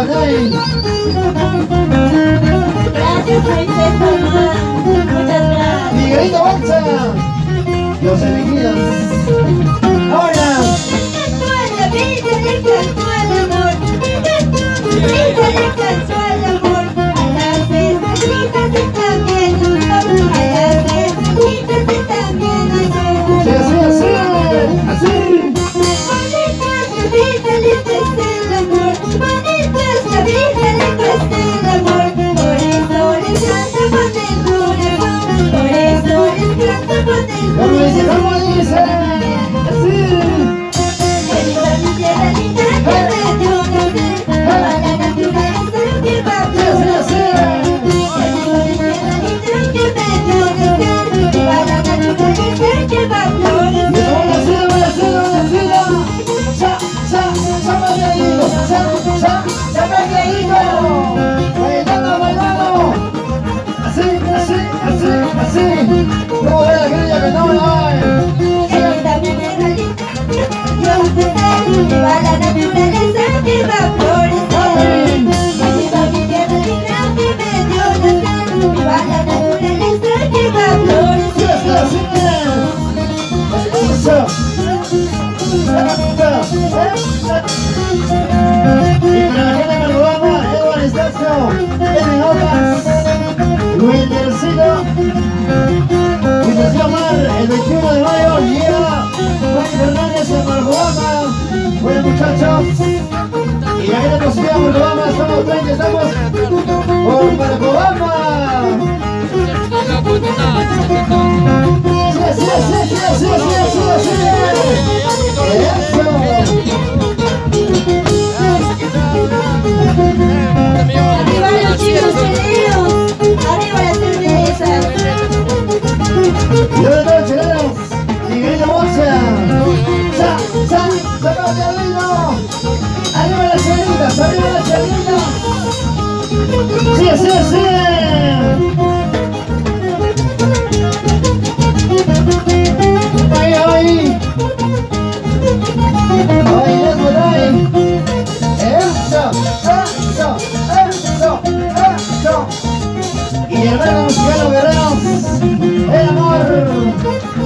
Ay. Gracias, princesa mamá. Muchas gracias. Miguelito Bacha. Los elegidos. Ahora. Cano, N. Otas, Luis Tercino, Luis Mar, el 21 de mayo, llega Frank Fernández en Marjugama. Bueno muchachos, y la gran posibilidad porque vamos, somos 30, estamos por Marjugama. Sí, sí, sí. Ay, ay. Ay, es por ahí. Eso, eso, eso, eso. Y hermano Luciano Guerrero, el amor.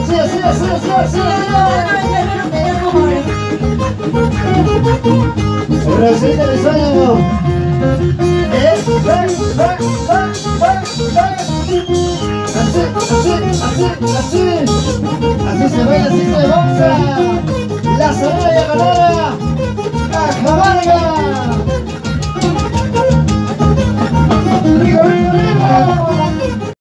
Sí, sí, sí, sí, sí, sí. Rosita de sueño así, así así, así, así se baila, así se boxa. La sonora ganadora